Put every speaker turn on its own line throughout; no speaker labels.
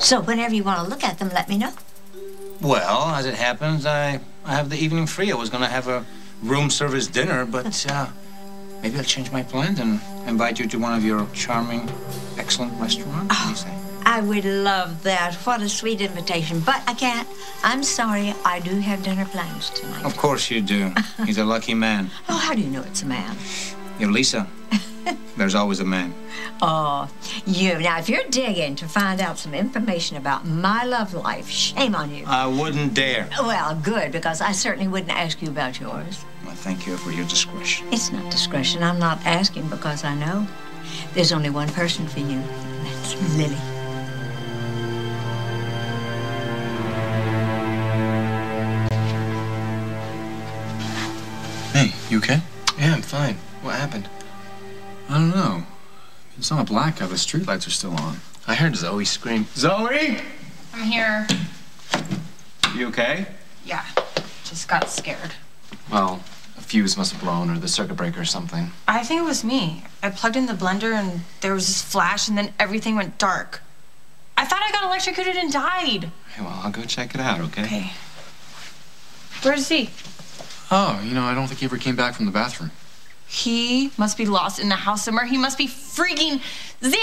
So whenever you want to look at them, let me know.
Well, as it happens, I, I have the evening free. I was going to have a room service dinner, but uh, maybe I'll change my plans and invite you to one of your charming, excellent restaurants. What do you say?
I would love that. What a sweet invitation. But I can't. I'm sorry. I do have dinner plans tonight.
Of course you do. He's a lucky man.
Oh, how do you know it's a man?
You're Lisa. There's always a man.
Oh, you. Now, if you're digging to find out some information about my love life, shame on you.
I wouldn't dare.
Well, good, because I certainly wouldn't ask you about yours.
Well, thank you for your discretion.
It's not discretion. I'm not asking because I know. There's only one person for you, and that's Lily.
Hey, you okay?
Yeah, I'm fine. What happened?
I don't know. It's not black out. The streetlights are still on.
I heard Zoe scream.
Zoe!
I'm here.
You okay?
Yeah, just got scared.
Well, a fuse must have blown or the circuit breaker or something.
I think it was me. I plugged in the blender and there was this flash and then everything went dark. I thought I got electrocuted and died.
Hey, well, I'll go check it out, okay?
Okay. Where's he?
Oh, you know, I don't think he ever came back from the bathroom.
He must be lost in the house somewhere. He must be freaking. Z!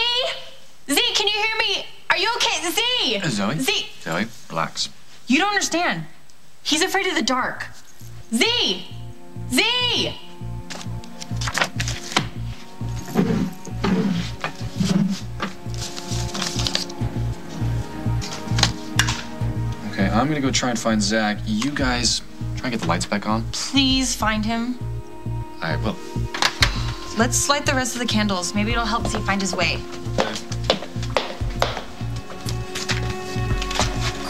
Z, can you hear me? Are you okay? Z!
Uh, Zoe?
Z!
Zoe, relax.
You don't understand. He's afraid of the dark. Z! Z!
Okay, I'm gonna go try and find Zach. You guys try and get the lights back on.
Please find him.
I will.
Let's light the rest of the candles. Maybe it'll help Z find his way.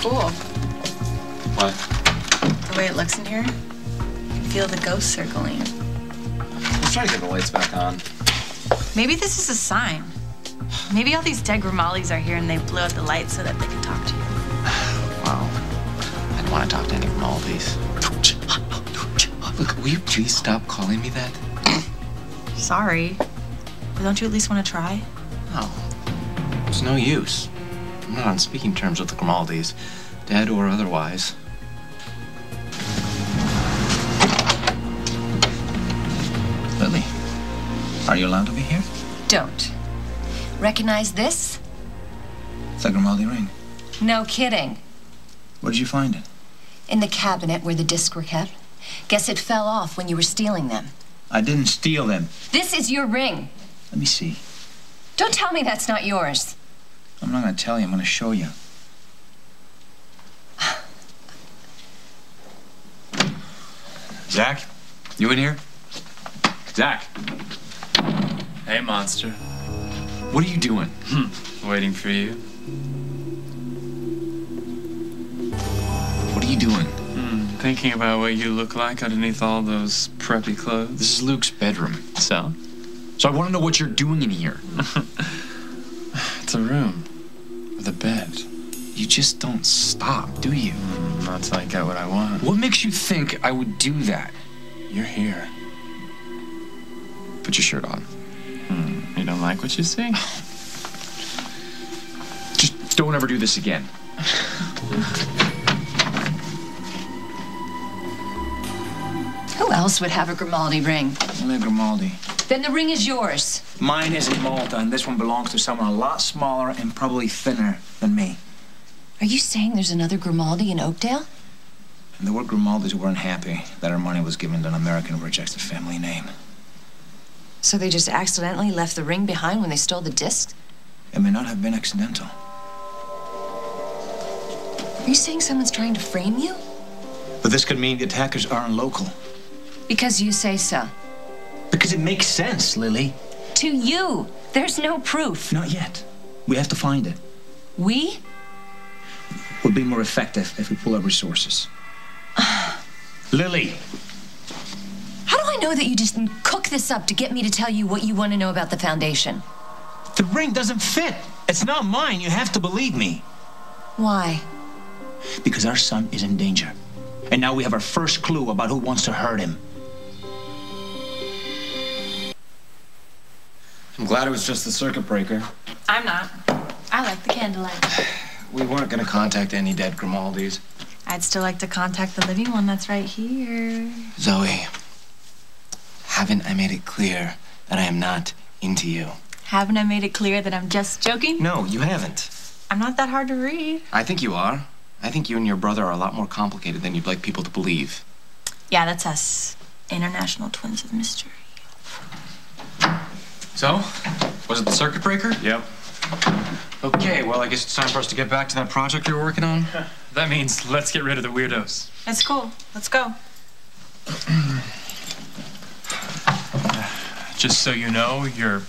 Cool.
What?
The way it looks in here. You can feel the ghost circling.
Let's try to get the lights back on.
Maybe this is a sign. Maybe all these dead Grimaldis are here and they blew out the lights so that they can talk to you.
Wow. I don't want to talk to any all these. Look, will you please stop calling me that?
Sorry. But don't you at least want to try?
No. It's no use. I'm not on speaking terms with the Grimaldis, dead or otherwise.
Lily, are you allowed to be here?
Don't. Recognize this?
It's a Grimaldi ring.
No kidding.
Where did you find it?
In the cabinet where the discs were kept. Guess it fell off when you were stealing them.
I didn't steal them.
This is your ring.
Let me see.
Don't tell me that's not yours.
I'm not going to tell you. I'm going to show you.
Zach, you in here? Zach,
Hey, monster.
what are you doing?
Hmm, waiting for you.
What are you doing?
Thinking about what you look like underneath all those preppy clothes.
This is Luke's bedroom.
So?
So I want to know what you're doing in here.
It's a room with a bed.
You just don't stop, do you?
Not till I get what I want.
What makes you think I would do that?
You're here.
Put your shirt on.
Hmm, you don't like what you see?
Just don't ever do this again.
Who else would have a Grimaldi ring?
Only a Grimaldi.
Then the ring is yours.
Mine is in Malta, and this one belongs to someone a lot smaller and probably thinner than me.
Are you saying there's another Grimaldi in Oakdale?
And the word Grimaldis weren't happy that our money was given to an American who rejects the family name.
So they just accidentally left the ring behind when they stole the disc?
It may not have been accidental.
Are you saying someone's trying to frame you?
But this could mean the attackers aren't local.
Because you say so.
Because it makes sense, Lily.
To you, there's no proof.
Not yet. We have to find it.
We?
We'll be more effective if we pull our resources. Lily!
How do I know that you just cook this up to get me to tell you what you want to know about the Foundation?
The ring doesn't fit. It's not mine. You have to believe me.
Why?
Because our son is in danger. And now we have our first clue about who wants to hurt him.
Glad it was just the circuit breaker.
I'm not. I like the candlelight.
we weren't gonna contact any dead Grimaldis.
I'd still like to contact the living one that's right here.
Zoe, haven't I made it clear that I am not into you?
Haven't I made it clear that I'm just joking?
No, you haven't.
I'm not that hard to read.
I think you are. I think you and your brother are a lot more complicated than you'd like people to believe.
Yeah, that's us. International twins of mystery.
So, was it the circuit breaker?
Yep.
Okay, well, I guess it's time for us to get back to that project you were working on.
That means let's get rid of the weirdos.
That's cool. Let's go.
Just so you know, your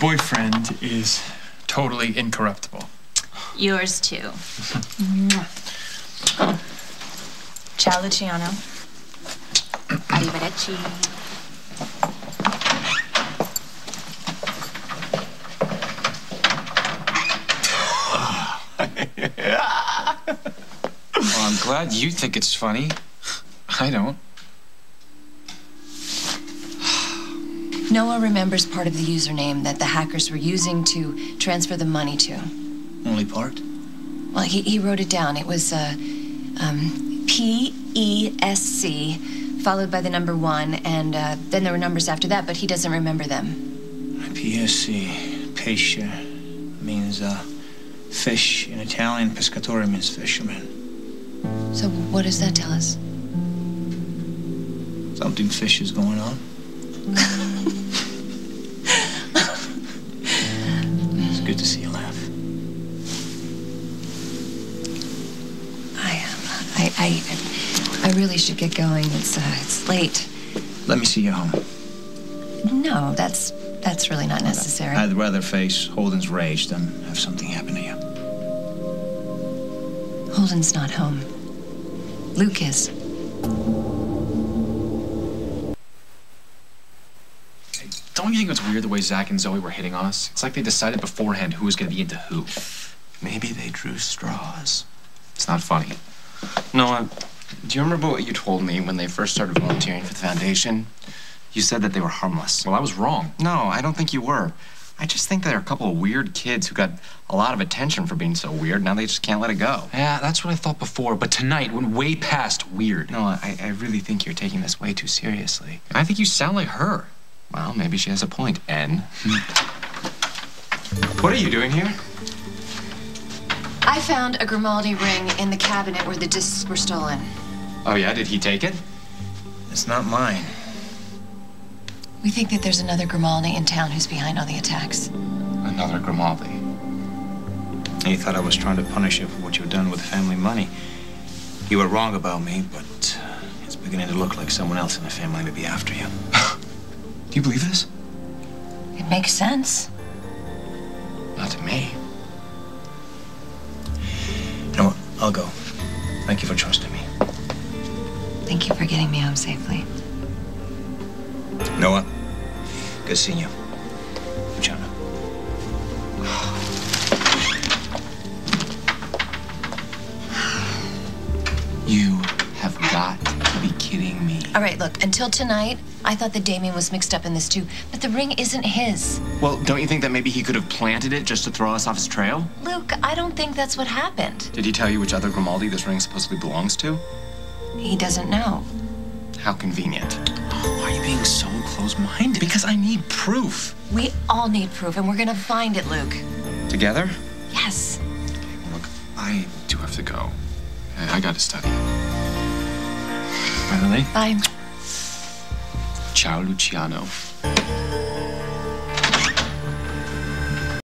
boyfriend is totally incorruptible.
Yours too. Ciao, Luciano. Arrivederci.
Well, I'm glad you think it's funny. I don't.
Noah remembers part of the username that the hackers were using to transfer the money to.
Only part?
Well, he, he wrote it down. It was uh, um, P E S C, followed by the number one, and uh, then there were numbers after that, but he doesn't remember them.
PSC. Pesce means uh, fish in Italian. Pescatore means fisherman.
So, what does that tell us?
Something fish is going on. it's good to see you laugh.
I, um, I, I, I really should get going. It's, uh, it's late.
Let me see you home.
No, that's, that's really not necessary.
I'd rather face Holden's rage than have something happen to you.
Holden's not home. Luke is.
Don't you think it's weird the way Zach and Zoe were hitting on us? It's like they decided beforehand who was going to be into who.
Maybe they drew straws.
It's not funny.
Noah, do you remember what you told me when they first started volunteering for the foundation? You said that they were harmless.
Well, I was wrong.
No, I don't think you were. I just think they're a couple of weird kids who got a lot of attention for being so weird. Now they just can't let it go.
Yeah, that's what I thought before, but tonight went way past weird.
No, I, I really think you're taking this way too seriously.
I think you sound like her.
Well, maybe she has a point, N. what are you doing here?
I found a Grimaldi ring in the cabinet where the discs were stolen.
Oh, yeah? Did he take it?
It's not mine.
We think that there's another Grimaldi in town who's behind all the attacks.
Another Grimaldi.
You thought I was trying to punish you for what you've done with family money. You were wrong about me, but it's beginning to look like someone else in the family may be after you.
Do you believe this?
It makes sense.
Not to me.
You know what? I'll go. Thank you for trusting me.
Thank you for getting me home safely.
Noah, good seeing you. Luciano.
You have got to be kidding me.
All right, look, until tonight, I thought that Damian was mixed up in this too, but the ring isn't his.
Well, don't you think that maybe he could have planted it just to throw us off his trail?
Luke, I don't think that's what happened.
Did he tell you which other Grimaldi this ring supposedly belongs to?
He doesn't know.
How convenient.
Why are you being so close-minded?
Because I need proof.
We all need proof, and we're gonna find it, Luke.
Together?
Yes.
Look, I do have to go. I, I got to study. Bye, Lily.
Bye.
Ciao, Luciano.